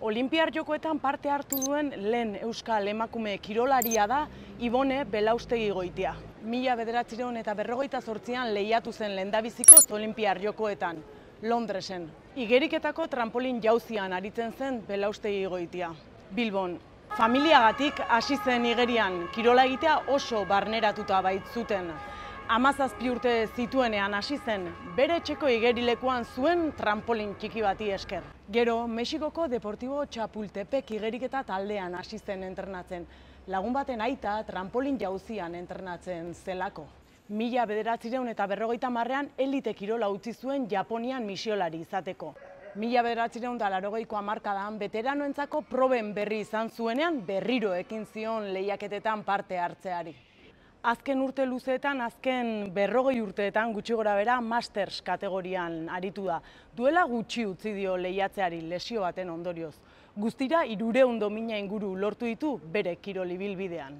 Olimpiar jokoetan parte hartu duen lehen euskal emakume kirolaria da Ibone Belaustegi goitia. Mila bederatzireun eta berrogeita zortzian lehiatu zen lehendabiziko Olimpiar jokoetan, Londresen. Igeriketako trampolin jauzian aritzen zen Belaustegi goitia. Bilbon, familiagatik hasi zen igerian kirola egitea oso barneratuta baitzuten amazazpi urte zituenean hasi zen bere etxeko igerilekuan zuen trampolin txiki bati esker. Gero, Mexikoko Deportibo Txapultepek igeriketa taldean hasi zen entrenatzen. Lagun baten aita trampolin jauzian entrenatzen zelako. Mila bederatzireun eta berrogeita marrean elite kirola utzi zuen Japonian misiolari izateko. Mila bederatzireun da larogeiko amarkadan veteranoentzako proben berri izan zuenean berriro ekin zion lehiaketetan parte hartzeari azken urte luzeetan, azken berrogei urteetan gutxi gora bera Masters kategorian aritu da. Duela gutxi utzi dio lehiatzeari lesio baten ondorioz. Guztira irureun domina inguru lortu ditu bere kirolibilbidean.